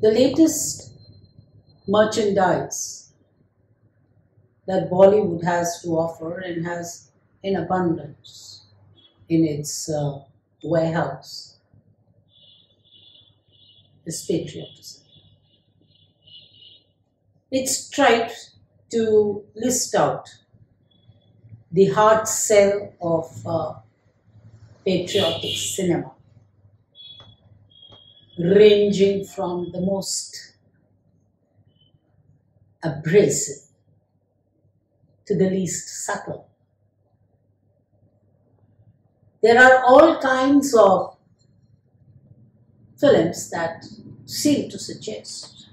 The latest merchandise that Bollywood has to offer and has in abundance in its uh, warehouse is patriotism. It's tried to list out the hard sell of uh, patriotic cinema, ranging from the most abrasive to the least subtle. There are all kinds of films that seem to suggest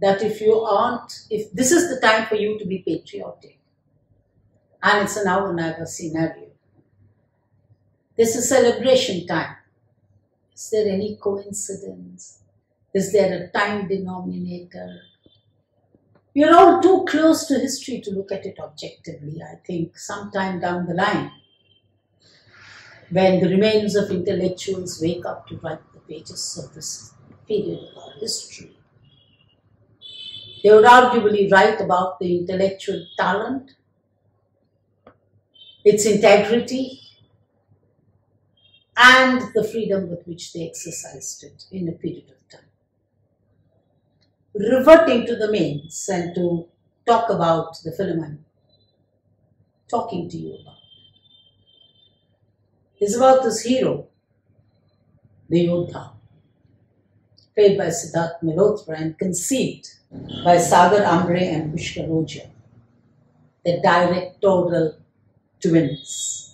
that if you aren't, if this is the time for you to be patriotic, and it's a now or never scenario, this is celebration time. Is there any coincidence? Is there a time denominator? We are all too close to history to look at it objectively. I think sometime down the line, when the remains of intellectuals wake up to write the pages of this period of our history, they would arguably write about the intellectual talent, its integrity, and the freedom with which they exercised it in a period of time. Reverting to the mains and to talk about the film I'm talking to you about is about this hero, the Yodha, played by Sidharth Malhotra and conceived by Sagar Ambre and Pushkar Ojha, the directorial twins,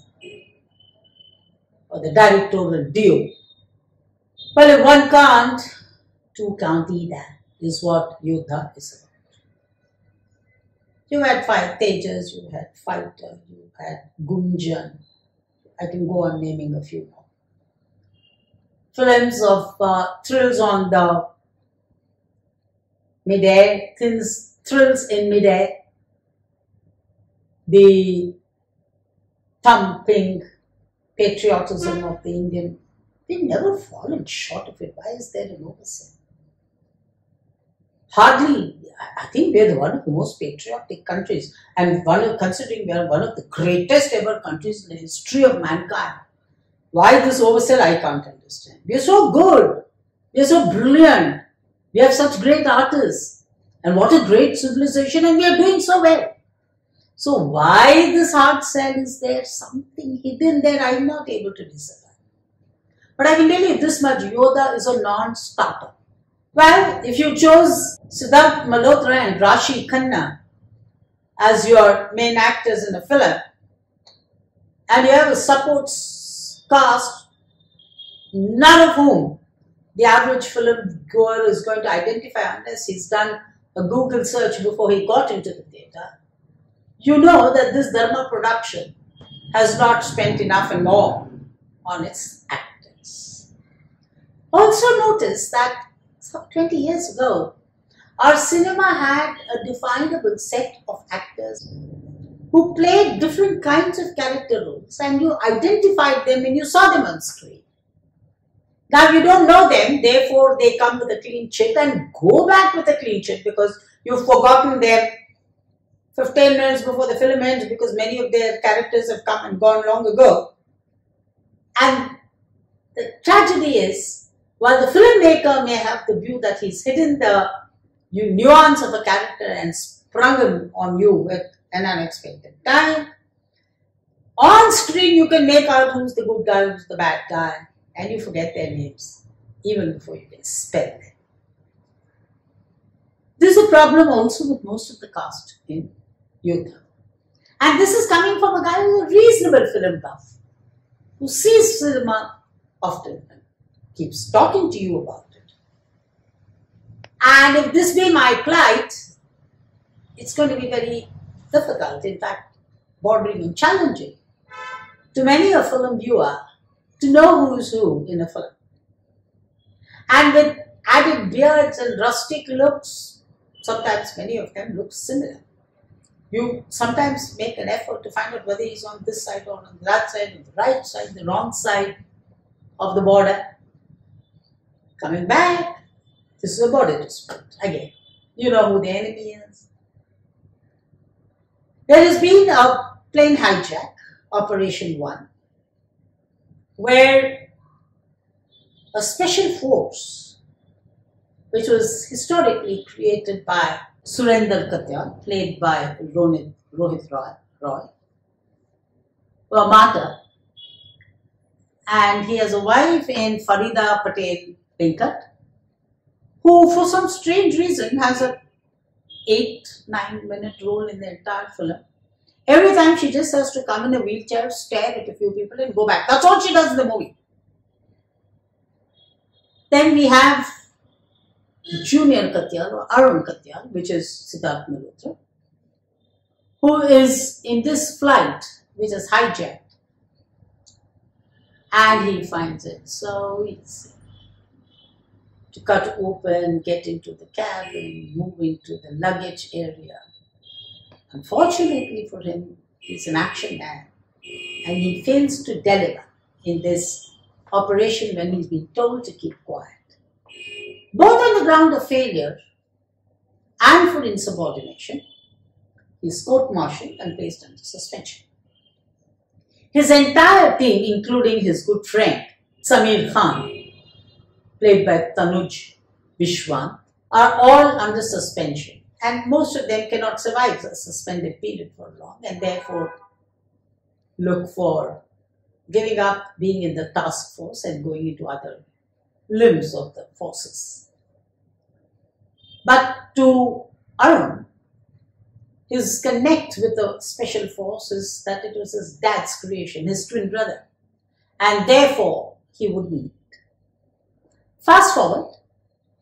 or the directorial duo. Well, if one can't, two can't either, is what Yodha is about. You had five Tejas, you had Fighter, you had Gunjan, I can go on naming a few more. Films of uh, thrills on the midair, thrills, thrills in midair, the thumping patriotism of the Indian. We've never fallen short of it. Why is there an oversight? Hardly, I think we're one of the most patriotic countries, and one of, considering we are one of the greatest ever countries in the history of mankind. Why this oversell, I can't understand. We are so good, we are so brilliant, we have such great artists, and what a great civilization, and we are doing so well. So why this hard sell is there? Something hidden there, I am not able to decipher. But I can tell you this much, Yodha is a non-starter. Well, if you chose Sidharth Malhotra and Raashii Khanna as your main actors in a film, and you have a support cast, none of whom the average film goer is going to identify unless he's done a Google search before he got into the theatre, you know that this Dharma production has not spent enough and more on its actors. Also notice that some 20 years ago, our cinema had a definable set of actors who played different kinds of character roles and you identified them and you saw them on screen. Now you don't know them, therefore they come with a clean chit and go back with a clean chit because you've forgotten them 15 minutes before the film ends because many of their characters have come and gone long ago. And the tragedy is, while the filmmaker may have the view that he's hidden the nuance of a character and sprung him on you at an unexpected time, on screen you can make out who's the good guy, who's the bad guy, and you forget their names even before you can spell them. This is a problem also with most of the cast in Yodha. And this is coming from a guy who's a reasonable film buff, who sees cinema often and keeps talking to you about it. And if this be my plight, it's going to be very difficult, in fact, bordering on challenging to many a film viewer to know who's who in a film. And with added beards and rustic looks, sometimes many of them look similar you sometimes make an effort to find out whether he's on this side or on that side, on the right side, the wrong side of the border. Coming back, This is a border dispute. Again, you know who the enemy is. There has been a plane hijack, Operation One, where a special force, which was historically created by Surinder Katyal, played by Ronit, Ronit Roy, Roy, were martyred. And he has a wife in Farida Patel Venkat, who for some strange reason has a eight, nine minute role in the entire film. Every time she just has to come in a wheelchair, stare at a few people and go back. That's all she does in the movie. Then we have Junior Katyal or Arun Katyal, which is Sidharth Malhotra, who is in this flight which is hijacked. And he finds it so easy to cut open, get into the cabin, move into the luggage area. Unfortunately for him, he's an action man and he fails to deliver in this operation when he's been told to keep quiet. Both on the ground of failure and for insubordination, he is court-martialed and placed under suspension. His entire team, including his good friend Samir Khan, played by Tanuj Virwani, are all under suspension. And most of them cannot survive the suspended period for long and therefore look for giving up being in the task force and going into other limbs of the forces. But to Arun, his connect with the special forces that it was his dad's creation, his twin brother, and therefore he wouldn't Fast forward,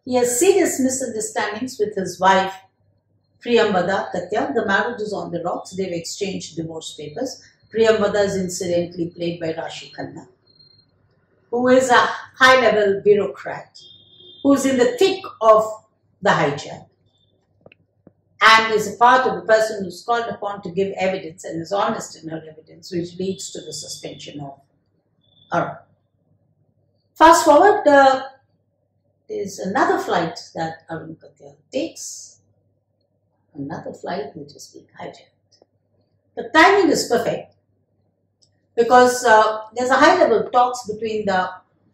he has serious misunderstandings with his wife Priyambada Katyal. The marriage is on the rocks. They've exchanged divorce papers. Priyambada is incidentally played by Raashii Khanna, who is a high-level bureaucrat who's in the thick of the hijack and is a part of the person who's called upon to give evidence and is honest in her evidence, which leads to the suspension of her. Fast forward, uh, there's another flight that Arun Katyal takes, another flight which is being hijacked. The timing is perfect because uh, there's a high level talks between the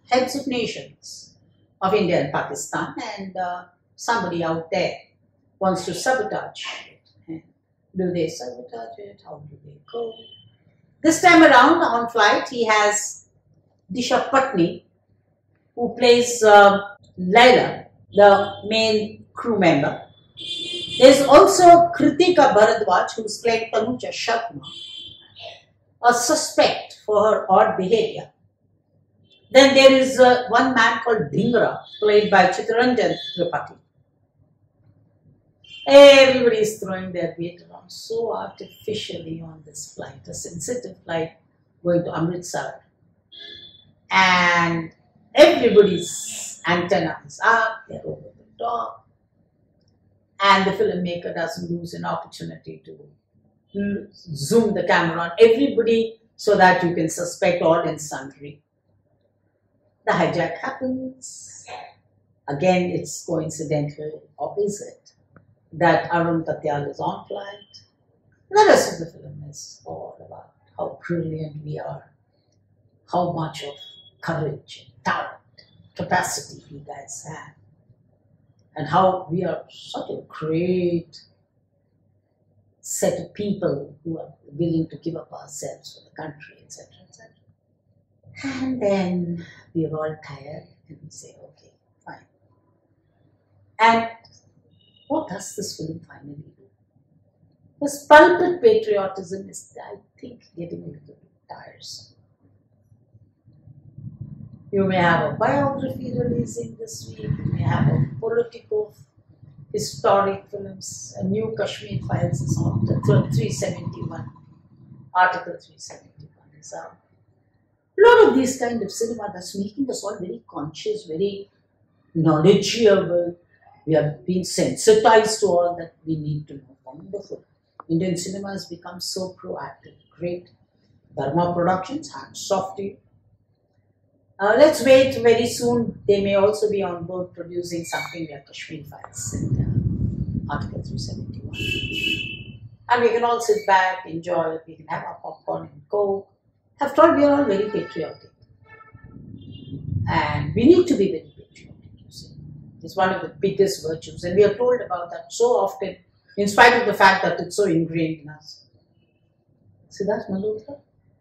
heads of nations of India and Pakistan and uh, somebody out there wants to sabotage it. do they sabotage it? How do they go? This time around on flight he has Disha Patani who plays uh, Laila, the main crew member. There's also Kritika Bhardwaj, who's playing Tanuja Sharma, a suspect for her odd behavior. Then there is uh, one man called Dhingra, played by Chittranjan Tripathy. Everybody is throwing their weight around so artificially on this flight, a sensitive flight going to Amritsar. And everybody's antenna is up, they're over the top, and the filmmaker doesn't lose an opportunity to zoom the camera on everybody so that you can suspect all and sundry. The hijack happens. Again, it's coincidental, or is it, that Arun Katyal is on flight. The rest of the film is all about how brilliant we are, how much of courage talent capacity you guys have and how we are such a great set of people who are willing to give up ourselves for the country, etc., etc. And then we are all tired and we say, okay, fine. And what does this film finally do? This pulpit patriotism is, I think, getting a little bit tiresome. You may have a biography releasing this week, you may have a political, historic films, a new Kashmir Files is on, the 371, Article 371 is out. A lot of these kind of cinema that's making us all very conscious, very knowledgeable. We have been sensitized to all that we need to know. Wonderful. Indian cinema has become so proactive. Great. Dharma Productions, hands off to you. Uh, let's wait very soon. They may also be on board producing something like Kashmir Files and uh, Article 371. And we can all sit back, enjoy. We can have our popcorn and coke. After all, we are all very patriotic. And we need to be very patriotic, you see. It's one of the biggest virtues. And we are told about that so often, in spite of the fact that it's so ingrained in us. Sidharth Malhotra,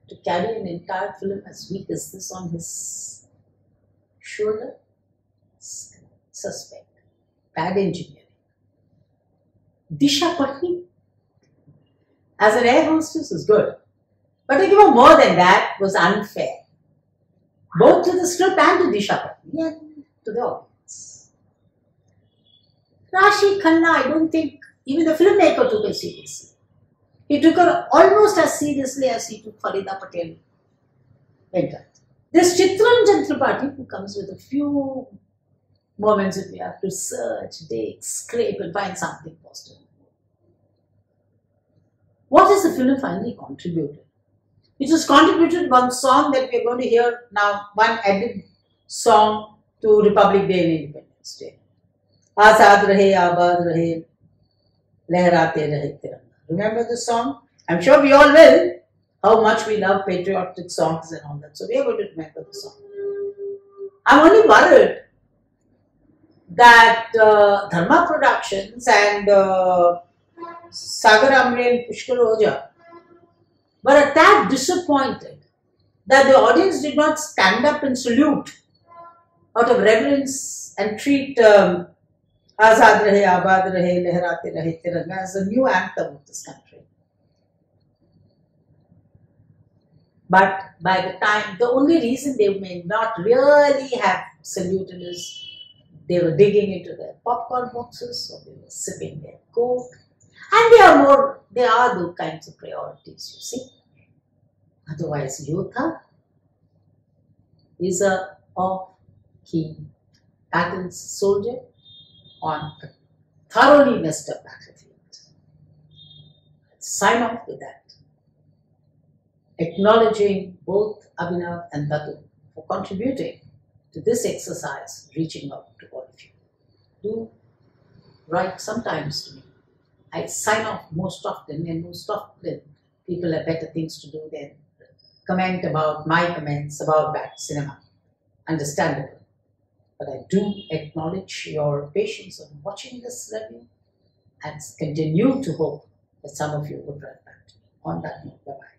to carry an entire film as weak as this on his shoulder, suspect, bad engineering. Disha Patani, as an air hostess, is good. But to give her more than that was unfair, both to the script and to Disha Patani and to the audience. Raashii Khanna, I don't think even the filmmaker took it seriously. He took her almost as seriously as he took Farida Patel Venkat. This Chittranjan Tripathy who comes with a few moments that we have to search, dig, scrape and find something positive. What has the film finally contributed? It has contributed one song that we are going to hear now, one added song to Republic Day and Independence Day. Azad rahe, abad rahe, lehrate rahe tiranga. Remember the song? I'm sure we all will. How much we love patriotic songs and all that. So we are going to remember the song. I'm only worried that uh, Dharma Productions and uh, Sagar Ambre and Pushkar Ojha were a tad disappointed that the audience did not stand up and salute out of reverence and treat um, Azad Rahe, Abad Rahe, Lehrate Rahe Tiranga as a new anthem of this country. But by the time, the only reason they may not really have saluted is they were digging into their popcorn boxes or they were sipping their coke. And they are more, they are those kinds of priorities, you see. Otherwise, Yodha is a off-key battles soldier on a thoroughly messed up battlefield. Sign off with that. Acknowledging both Abhinav and Datu for contributing to this exercise, reaching out to all of you. Do write sometimes to me. I sign off most often, and most often people have better things to do than comment about my comments about bad cinema. Understandable. But I do acknowledge your patience on watching this review and continue to hope that some of you would write back to me. On that note, bye bye.